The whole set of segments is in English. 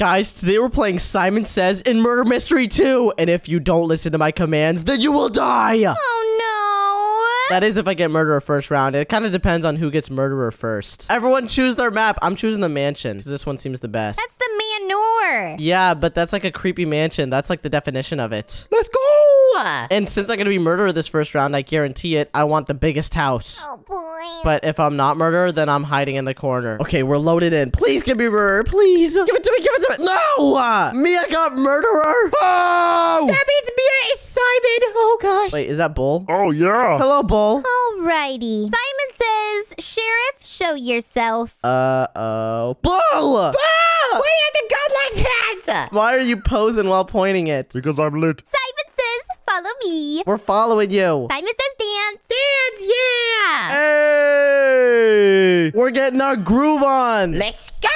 Guys, today we're playing Simon Says in Murder Mystery 2. And if you don't listen to my commands, then you will die. Oh no! That is if I get murderer first round. It kind of depends on who gets murderer first. Everyone choose their map. I'm choosing the mansion 'cause this one seems the best. That's the manure. yeah, but that's like a creepy mansion. That's like the definition of it. Let's go! And since I'm going to be murderer this first round, I guarantee it, I want the biggest house. Oh boy. But if I'm not murderer, then I'm hiding in the corner. Okay, we're loaded in. Please give me murderer. Please. Give it to me. Give it to me. No! Uh, Mia got murderer. Oh! That means Mia is Simon. Oh gosh. Wait, is that Bull? Oh, yeah. Hello, Bull. Alrighty. Simon says, Sheriff, show yourself. Uh oh. Bull! Bull! Why do you have to gun like that? Why are you posing while pointing it? Because I'm lit. Simon says, follow me. We're following you. Simon says dance. Dance, yeah. Hey! We're getting our groove on. Let's go!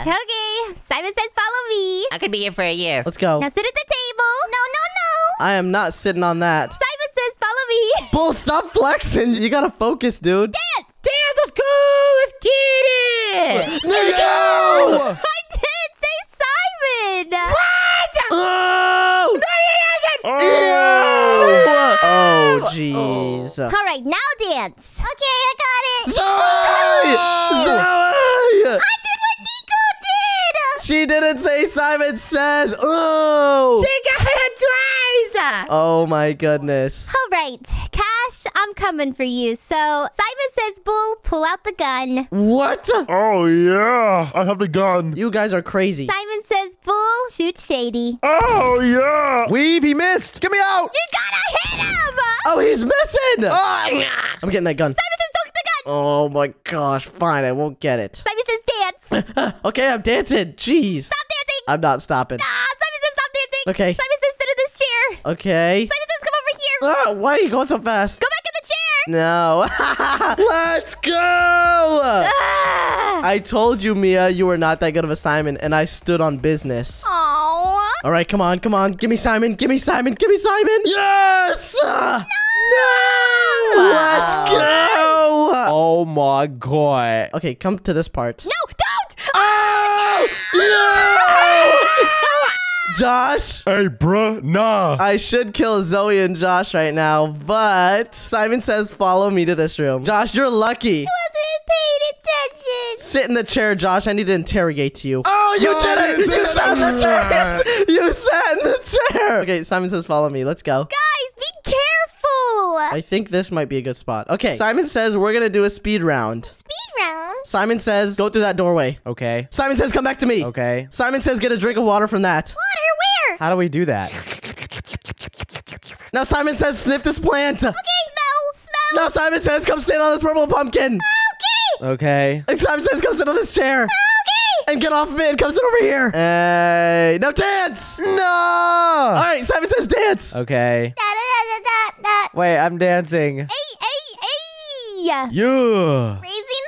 Okay. Simon says, follow me. I could be here for a year. Let's go. Now sit at the table. No, no, no. I am not sitting on that. Simon says, follow me. Bull, stop flexing. You gotta focus, dude. Dance. Dance, let's go! Let's get it! No! I did say Simon. Oh! Oh! Oh, jeez. Oh. All right, now dance. Okay, I got it. Zoe! Zoe! I did what Nico did. She didn't say Simon says. Oh! She got it twice! Oh my goodness. All right, Cash, I'm coming for you. So Simon says, Bull, pull out the gun. What? Oh, yeah. I have the gun. You guys are crazy. Simon says, Bull, shoot Shady. Oh, yeah. Weave, he missed. Get me out. You gotta hit him. Oh, he's missing! Ah! I'm getting that gun. Simon says, don't get the gun. Oh my gosh, fine, I won't get it. Simon says, dance. Okay, I'm dancing. Jeez. Stop dancing. I'm not stopping. Ah, Simon says, stop dancing. Okay. Simon says, sit in this chair. Okay. Simon says, come over here. Ah, why are you going so fast? Go back in the chair. No. Let's go! Ah. I told you, Mia, you were not that good of a Simon, and I stood on business. Aw. All right, come on, come on. Give me Simon. Give me Simon. Give me Simon. Yes! No! Let's go! Oh, my God. Okay, come to this part. No, don't. Oh! No! Josh, Hey, bruh. Nah. I should kill Zoe and Josh right now, but Simon says follow me to this room. Josh, you're lucky. I Wasn't paying attention. Sit in the chair, Josh. I need to interrogate you. Oh, You no, did I it! didn't You say sat in the that. chair! You sat in the chair! Okay, Simon says follow me. Let's go. Guys, be careful. I think this might be a good spot. Okay, Simon says we're gonna do a speed round. Speed round. Simon says go through that doorway. Okay. Simon says come back to me. Okay. Simon says get a drink of water from that. Water where? How do we do that? Now Simon says sniff this plant. Okay, smell, smell. Now Simon says come sit on this purple pumpkin. Okay. Okay. And Simon says come sit on this chair. Okay. And get off of it and come sit over here. Hey, now dance. No. All right, Simon says dance. Okay. Da, da, da, da, da. Wait, I'm dancing. Hey, hey, hey. Yeah. Raising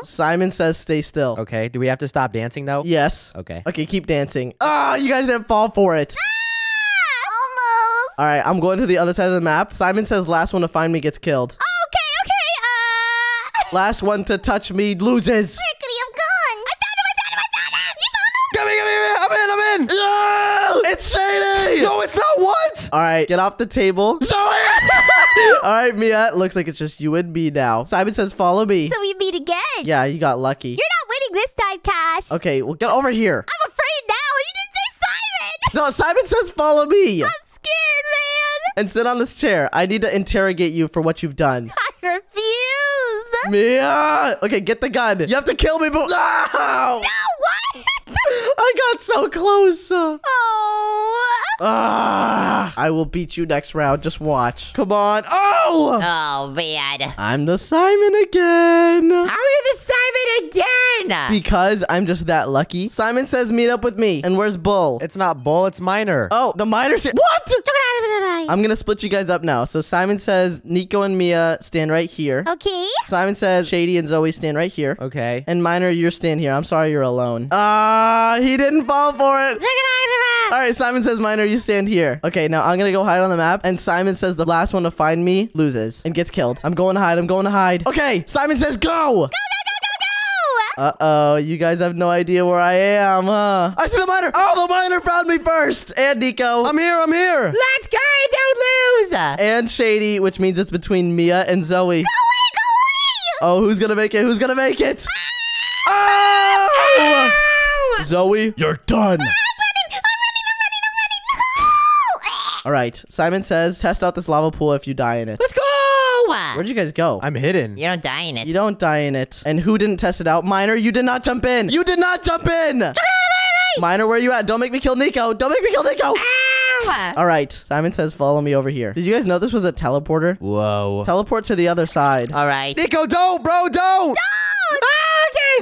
the. Simon says stay still. Okay. Do we have to stop dancing though? Yes. Okay. Okay, keep dancing. Ah, you guys didn't fall for it. Ah, almost. All right, I'm going to the other side of the map. Simon says last one to find me gets killed. Okay, okay. Uh. Last one to touch me loses. Rickety, I'm gone. I found him. I found him. I found him. You found him. Give me, give me, give. I'm in, I'm in. No, it's shady. No, it's not what? All right, get off the table. Zoe! All right, Mia, looks like it's just you and me now. Simon says follow me. So we meet again. Yeah, you got lucky. You're not winning this time, Cash. Okay, well, get over here. I'm afraid now. You didn't say Simon. No, Simon says follow me. I'm scared, man. And sit on this chair. I need to interrogate you for what you've done. I refuse. Mia! Okay, get the gun. You have to kill me, but. No! No, what? I got so close. oh. Ah, I will beat you next round. Just watch. Come on. Oh! Oh, man. I'm the Simon again. How are you the Simon again? Because I'm just that lucky. Simon says meet up with me. And where's Bull? It's not bull, it's Miner. Oh, the miner's here. What? I'm gonna split you guys up now. So Simon says Nico and Mia stand right here. Okay. Simon says Shady and Zoe stand right here. Okay. And Miner, you're stand here. I'm sorry you're alone. Ah, he didn't fall for it. All right, Simon says Miner, you stand here. Okay, now I'm gonna go hide on the map. And Simon says the last one to find me loses and gets killed. I'm going to hide. I'm going to hide. Okay, Simon says go. Go, go, go, go, Uh-oh, you guys have no idea where I am, huh? I see the miner! Oh, the miner found me first! And Nico. I'm here. I'm here. Let's go. Don't lose. and Shady, which means it's between Mia and Zoe. Go away, go away! Oh, who's gonna make it? Who's gonna make it? Ah! Oh! Zoe, you're done. I'm running! I'm running! I'm running! I'm running! No! All right, Simon says test out this lava pool if you die in it. Let's go. Where'd you guys go? I'm hidden. You don't die in it. You don't die in it. And who didn't test it out? Miner, you did not jump in. You did not jump in. Miner, where are you at? Don't make me kill Nico. Don't make me kill Nico. Ow. All right, Simon says follow me over here. Did you guys know this was a teleporter? Whoa. Teleport to the other side. All right. Nico, don't, bro, don't.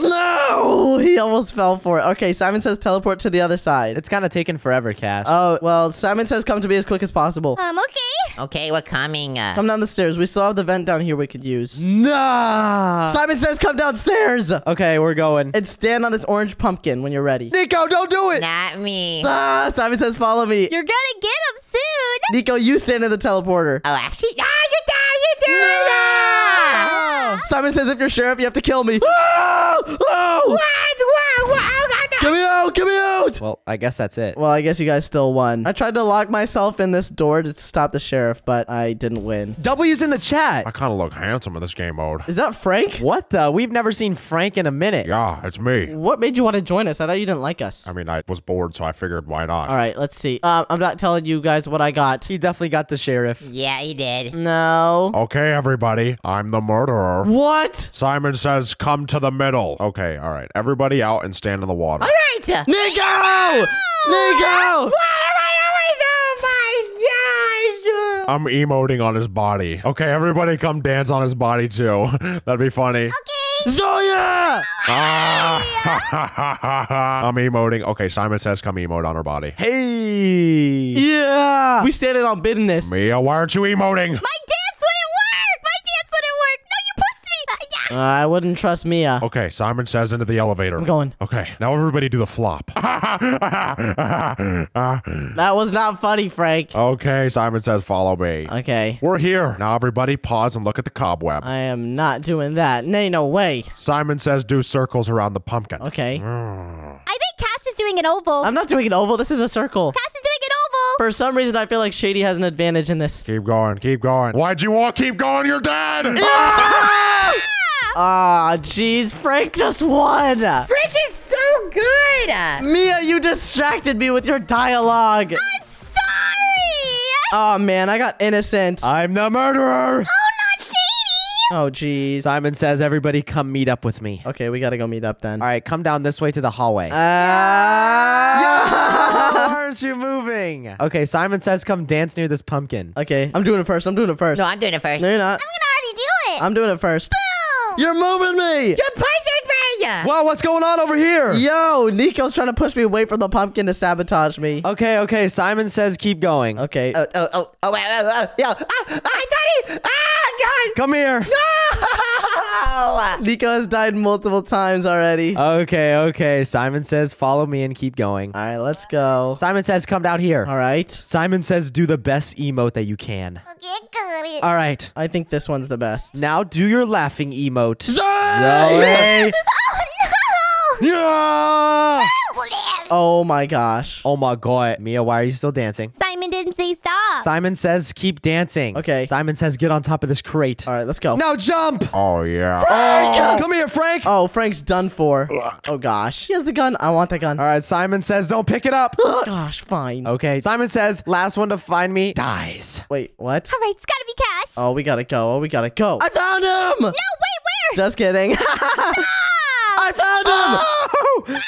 No! He almost fell for it. Okay, Simon says teleport to the other side. It's kind of taken forever, Cash. Oh, well, Simon says come to me as quick as possible. Um, okay. Okay, we're coming. Uh, Come down the stairs. We still have the vent down here we could use. nah. Simon says come downstairs Okay, we're going. and stand on this orange pumpkin when you're ready. Nico, don't do it. not me. Ah, Simon says follow me. You're gonna get him soon. Nico, you stand in the teleporter. Oh, actually, ah, you die. You die. Simon says if you're sheriff, you have to kill me. Ah! Oh! What? What? What? Out! Get me out! Well, I guess that's it. Well, I guess you guys still won. I tried to lock myself in this door to stop the sheriff, but I didn't win. W's in the chat. I kind of look handsome in this game mode. Is that Frank? What the? We've never seen Frank in a minute. Yeah, it's me. What made you want to join us? I thought you didn't like us. I mean, I was bored, so I figured why not? All right, let's see. Um, I'm not telling you guys what I got. He definitely got the sheriff. Yeah, he did. No. Okay, everybody, I'm the murderer. What? Simon says, come to the middle. Okay, all right. Everybody out and stand in the water. All right. Uh, Nico! Nico! Why am I always? Oh my gosh. I'm emoting on his body. Okay, everybody come dance on his body too. That'd be funny. Zoya! Ah, I'm emoting. Okay, Simon says come emote on her body. Hey. Yeah! We standing on business. Mia, why aren't you emoting? My dance wouldn't work. My dance wouldn't work. No, you pushed me. Uh. I wouldn't trust Mia. Okay, Simon says into the elevator. I'm going. Okay, now everybody do the flop. That was not funny, Frank. okay, Simon says follow me. Okay. We're here. Now everybody pause and look at the cobweb. I am not doing that. Nay, no way. Simon says do circles around the pumpkin. Okay. I think Cash is doing an oval. I'm not doing an oval. This is a circle. Cash is doing an oval. For some reason, I feel like Shady has an advantage in this. Keep going, keep going. Why'd you want keep going? You're dead! Ah, jeez. Frank just won. Frick is so good. Uh, Mia, you distracted me with your dialogue. I'm sorry. Oh, man. I got innocent. I'm the murderer. oh, not Shady. Oh, jeez. Simon says, everybody come meet up with me. Okay, we gotta go meet up then. All right, come down this way to the hallway. Ah! Why aren't you moving? Okay, Simon says, come dance near this pumpkin. Okay, I'm doing it first. I'm doing it first. no, I'm doing it first. No, you're not. I'm gonna already do it. I'm doing it first. You're moving me. You're pushing me. Whoa, what's going on over here? Yo, Nico's trying to push me away from the pumpkin to sabotage me. Okay, okay, Simon says, keep going. Okay. Oh, oh, oh, oh, wait, oh, oh, yo, ah, I thought he, ah, Come here. No. Nico has died multiple times already. Okay, okay. Simon says, follow me and keep going. All right, let's go. Simon says, come down here. All right. Simon says, do the best emote that you can. Okay, got it. All right. I think this one's the best. Now do your laughing emote. Zoe! Zoe! Oh Yeah! Oh my gosh. Oh my god. Mia, why are you still dancing? Simon didn't say stop. Simon says, keep dancing. Okay. Simon says, get on top of this crate. All right, let's go. Now jump! Oh, yeah. Oh, come here, Frank! Oh, Frank's done for. Oh gosh. He has the gun. I want the gun. All right, Simon says, don't pick it up. Gosh, fine. okay, Simon says, last one to find me dies. Wait, what? All right, it's gotta be Cash. Oh, we gotta go. Oh, we gotta go. I found him! No, wait, where? Just kidding. I found him! Oh! I found him.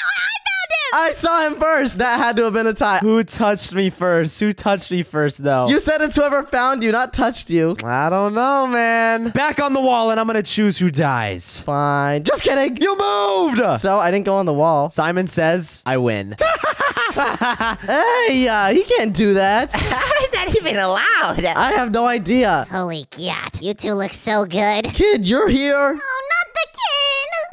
I saw him first. That had to have been a tie. Who touched me first? Who touched me first, though? You said it's whoever found you, not touched you. I don't know, man. Back on the wall, and I'm gonna choose who dies. Fine. Just kidding. You moved! So I didn't go on the wall. Simon says, I win. Hey, uh, he can't do that. How is that even allowed? I have no idea. Holy God, you two look so good. Kid, you're here. Oh, not the king.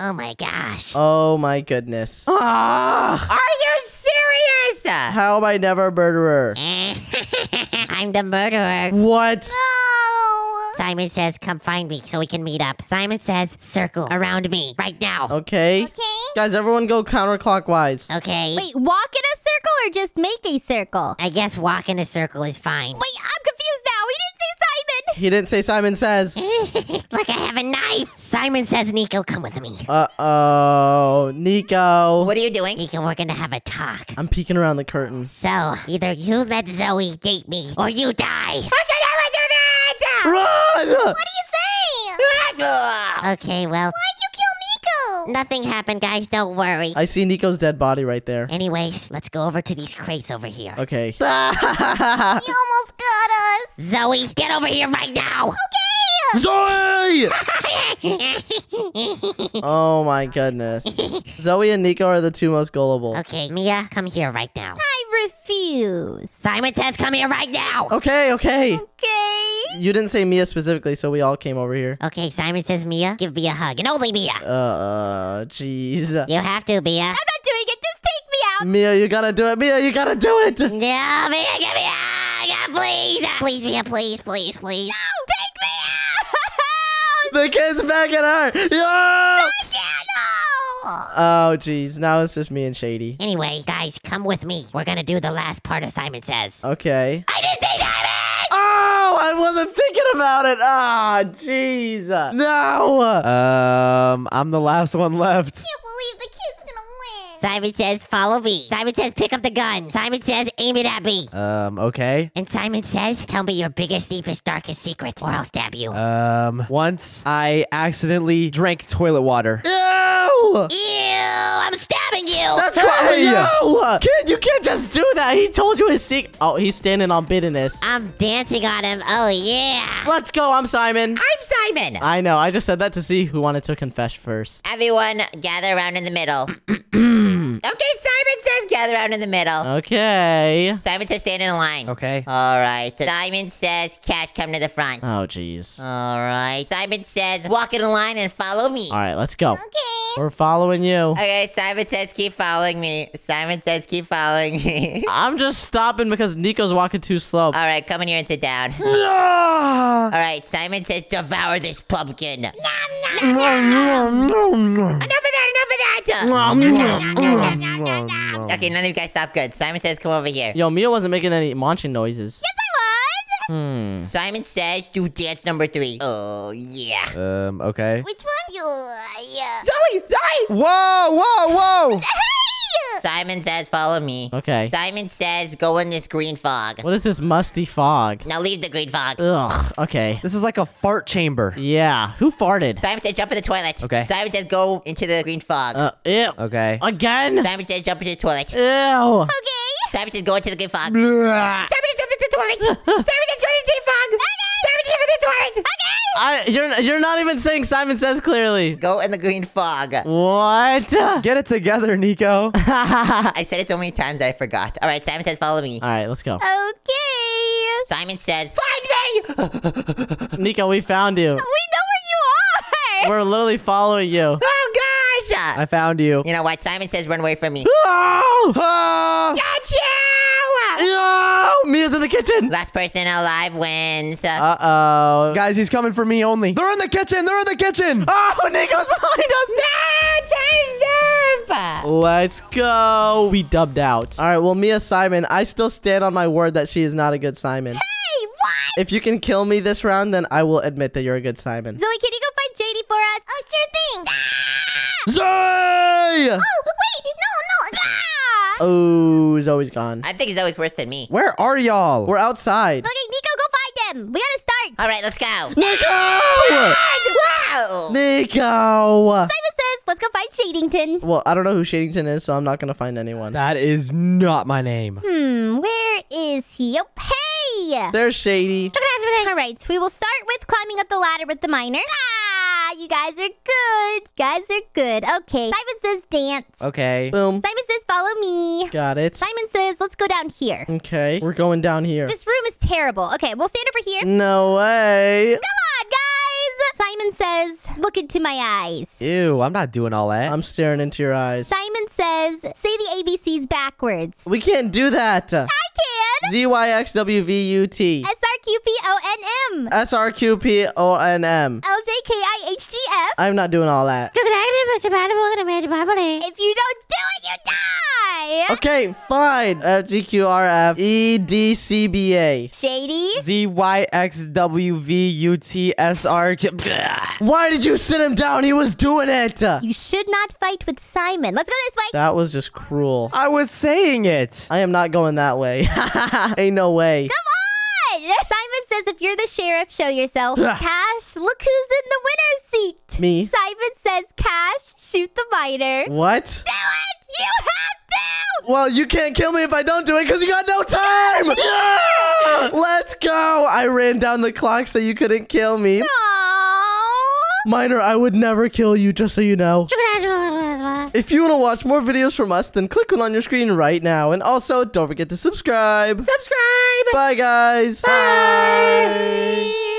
Oh my gosh. Oh my goodness. Ah, Are you serious? how am I never a murderer? I'm the murderer. What? Oh. Simon says, come find me so we can meet up. Simon says, circle around me right now. Okay. Okay. Guys, everyone go counterclockwise. Okay. Wait, walk in a circle or just make a circle? I guess walk in a circle is fine. Wait, I'm confused now. He didn't say Simon. He didn't say Simon says. Look, I have a knife. Simon says, Nico, come with me. Uh oh. Nico. What are you doing? Nico, we're gonna have a talk. I'm peeking around the curtain. So, either you let Zoe date me or you die. I can never do that. Run! What are you saying? Okay, well, Why'd you kill Nico? nothing happened, guys. Don't worry. I see Nico's dead body right there. Anyways, let's go over to these crates over here. Okay. He almost got us. Zoe, get over here right now. Okay. Zoe! Oh my goodness. Zoe and Nico are the two most gullible. okay, Mia, come here right now. I refuse. Simon says, come here right now. Okay, okay. Okay. You didn't say Mia specifically, so we all came over here. Okay, Simon says, Mia, give me a hug, and only Mia. Uh, jeez. You have to, Mia. I'm not doing it. Just take me out. Mia, you gotta do it. Mia, you gotta do it. No, Mia, give me a hug, please. Please, Mia, please, please, please. No, take me out. The kid's back at her. Yeah! no. Oh, jeez. Now it's just me and Shady. Anyway, guys, come with me. We're gonna do the last part of Simon Says. Okay. I didn't say Simon! Oh, I wasn't thinking about it. Ah, jeez. No. Um, I'm the last one left. can't believe the kid's gonna win. Simon says, follow me. Simon says, pick up the gun. Simon says, aim it at me. Um, okay. And Simon says, tell me your biggest, deepest, darkest secret, or I'll stab you. Um, once I accidentally drank toilet water. Ew. Ew, I'm stabbing you. That's Hey! no. Kid, you can't just do that. He told you his secret. Oh, he's standing on bitterness. I'm dancing on him. Oh, yeah. Let's go. I'm Simon. I'm Simon. I know. I just said that to see who wanted to confess first. Everyone, gather around in the middle. Mm. okay, Simon says gather out in the middle. Okay. Simon says stand in a line. Okay. All right. Simon says Cash come to the front. Oh, jeez. All right. Simon says walk in a line and follow me. All right, let's go. Okay. We're following you. Okay, Simon says keep following me. Simon says keep following me. I'm just stopping because Nico's walking too slow. All right, come in here and sit down. All right, Simon says devour this pumpkin. Enough of that, enough of that. Okay, none of you guys stop good. Simon says come over here. Yo, Mia wasn't making any munching noises. Yes, I was. Hmm. Simon says do dance number three. Oh, yeah. Um, okay. Which one? Uh, yeah. Zoe! Zoe! Whoa, whoa, whoa! Simon says follow me. Okay. Simon says go in this green fog. What is this musty fog? Now leave the green fog. Ugh. Okay. This is like a fart chamber. Yeah. Who farted? Simon says jump in the toilet. Okay. Simon says go into the green fog. Uh, ew. Okay. Again? Simon says jump into the toilet. Ew. Okay. Simon says go into the green fog. Blah. Simon says jump into the toilet. Simon says go into the green fog. Okay. Simon says jump into the toilet. I, you're you're not even saying Simon says clearly. Go in the green fog. What? Get it together, Nico. I said it so many times that I forgot. All right, Simon says follow me. All right, let's go. Okay. Simon says find me. Nico, we found you. We know where you are. We're literally following you. Oh gosh. I found you. You know what? Simon says run away from me. Oh! Ah! Gotcha! No! Mia's in the kitchen. Last person alive wins. Uh oh. Guys, he's coming for me only. They're in the kitchen. They're in the kitchen. Oh, Nico's behind us. Time's up! Let's go. We dubbed out. All right. Well, Mia Simon, I still stand on my word that she is not a good Simon. Hey, what? If you can kill me this round, then I will admit that you're a good Simon. Zoe, can you go find JD for us? Oh, sure thing. Ah! Zoe! Oh, wait. No, no. Oh, Zoe's gone. I think he's always worse than me. Where are y'all? We're outside. Okay, Nico, go find him. We gotta start. All right, let's go. Nico! Wow! Nico! Simon says, let's go find Shadington. Well, I don't know who Shadington is, so I'm not gonna find anyone. That is not my name. Hmm, where is he? Oh, hey! There's Shady. All right, we will start with climbing up the ladder with the miner. Ah, you guys are good. You guys are good. Okay. Simon says dance. Okay. Boom. Simon says follow me. Got it. Simon says let's go down here. Okay, we're going down here. This room is terrible. Okay, we'll stand over here. No way. Come on. Simon says look into my eyes. Ew, I'm not doing all that. I'm staring into your eyes. Simon says say the ABCs backwards. We can't do that. I can. Z Y X W V U T. S R S-R-Q-P-O-N-M. S R Q P O N M. L-J-K-I-H-G-F. I'm not doing all that. If you don't do it, you die! Okay, fine. F G Q R F E D C B A. Shady. Z Y X W V U T S R. Q- Why did you sit him down? He was doing it. You should not fight with Simon. Let's go this way. That was just cruel. I was saying it. I am not going that way. Ain't no way. Come on! Simon says if you're the sheriff, show yourself. Cash, look who's in the winner's seat. Me? Simon says, Cash, shoot the miner. What? Do it! You! Well, you can't kill me if I don't do it because you got no time. Yeah! Let's go. I ran down the clock so you couldn't kill me. Aww. Miner, I would never kill you, just so you know. If you want to watch more videos from us, then click one on your screen right now. And also, don't forget to subscribe. Subscribe. Bye, guys. Bye.